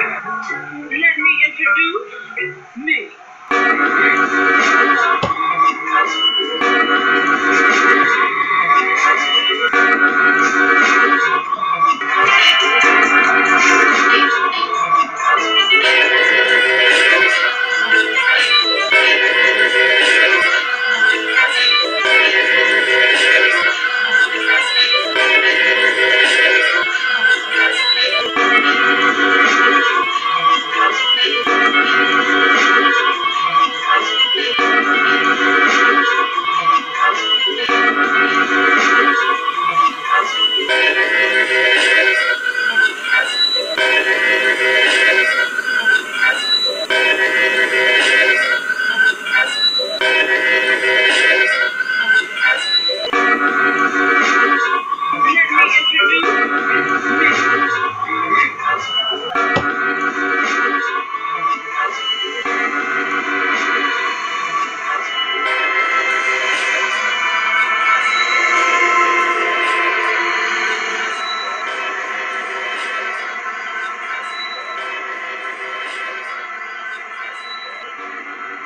Let me introduce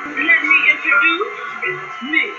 Let me introduce me.